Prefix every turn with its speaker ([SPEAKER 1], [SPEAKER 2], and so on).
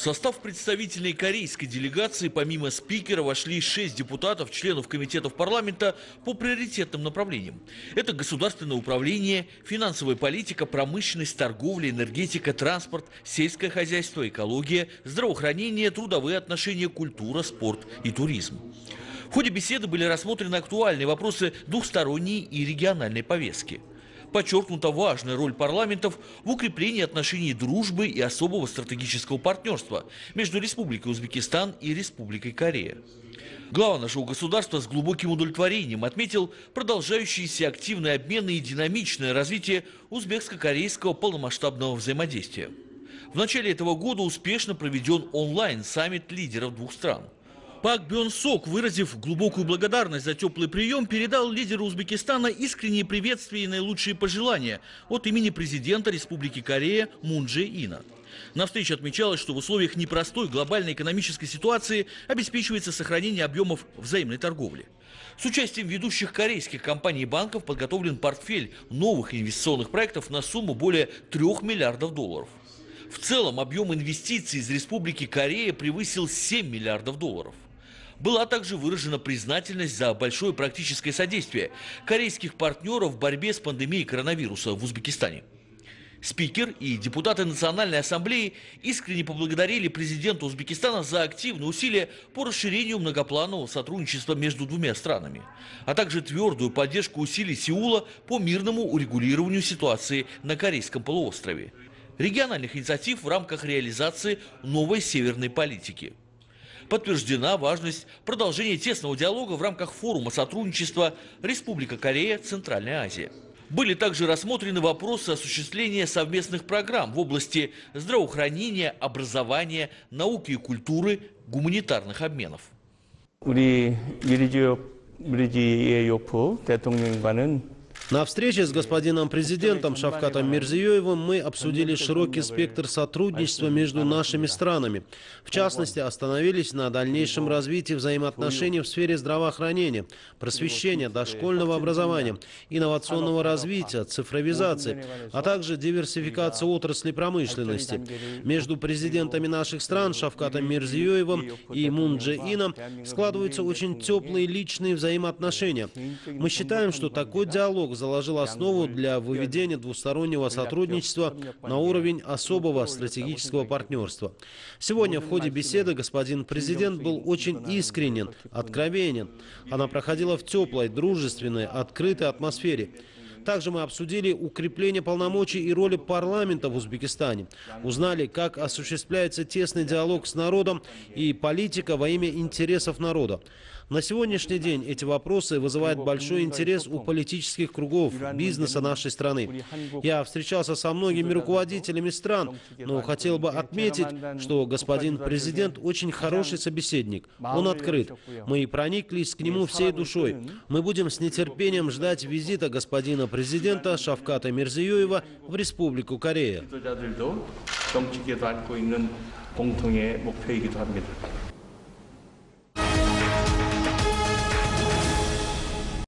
[SPEAKER 1] В состав представительной корейской делегации помимо спикера вошли шесть депутатов, членов комитетов парламента по приоритетным направлениям. Это государственное управление, финансовая политика, промышленность, торговля, энергетика, транспорт, сельское хозяйство, экология, здравоохранение, трудовые отношения, культура, спорт и туризм. В ходе беседы были рассмотрены актуальные вопросы двухсторонней и региональной повестки – подчеркнута важная роль парламентов в укреплении отношений дружбы и особого стратегического партнерства между Республикой Узбекистан и Республикой Корея. Глава нашего государства с глубоким удовлетворением отметил продолжающиеся активные обмены и динамичное развитие узбекско-корейского полномасштабного взаимодействия. В начале этого года успешно проведен онлайн-саммит лидеров двух стран – Пак Бён Сок, выразив глубокую благодарность за теплый прием, передал лидеру Узбекистана искренние приветствия и наилучшие пожелания от имени президента Республики Корея Мун Дже Ина. На встрече отмечалось, что в условиях непростой глобальной экономической ситуации обеспечивается сохранение объемов взаимной торговли. С участием ведущих корейских компаний и банков подготовлен портфель новых инвестиционных проектов на сумму более 3 миллиардов долларов. В целом объем инвестиций из Республики Корея превысил 7 миллиардов долларов. Была также выражена признательность за большое практическое содействие корейских партнеров в борьбе с пандемией коронавируса в Узбекистане. Спикер и депутаты Национальной Ассамблеи искренне поблагодарили президента Узбекистана за активные усилия по расширению многопланового сотрудничества между двумя странами, а также твердую поддержку усилий Сеула по мирному урегулированию ситуации на Корейском полуострове, региональных инициатив в рамках реализации новой северной политики – подтверждена важность продолжения тесного диалога в рамках форума сотрудничества Республика Корея, Центральная Азия. Были также рассмотрены вопросы осуществления совместных программ в области здравоохранения, образования, науки и культуры, гуманитарных обменов.
[SPEAKER 2] 우리 미리지역 미리지의 대통령과는
[SPEAKER 3] на встрече с господином президентом Шавкатом Мирзиёевым мы обсудили широкий спектр сотрудничества между нашими странами. В частности, остановились на дальнейшем развитии взаимоотношений в сфере здравоохранения, просвещения, дошкольного образования, инновационного развития, цифровизации, а также диверсификации отрасли промышленности. Между президентами наших стран Шавкатом Мирзиёевым и Мун Дже Ином складываются очень теплые личные взаимоотношения. Мы считаем, что такой диалог заложил основу для выведения двустороннего сотрудничества на уровень особого стратегического партнерства. Сегодня в ходе беседы господин президент был очень искренен, откровенен. Она проходила в теплой, дружественной, открытой атмосфере. Также мы обсудили укрепление полномочий и роли парламента в Узбекистане. Узнали, как осуществляется тесный диалог с народом и политика во имя интересов народа. На сегодняшний день эти вопросы вызывают большой интерес у политических кругов, бизнеса нашей страны. Я встречался со многими руководителями стран, но хотел бы отметить, что господин президент очень хороший собеседник. Он открыт. Мы прониклись к нему всей душой. Мы будем с нетерпением ждать визита господина президента Шавката Мирзиёева в Республику Корея.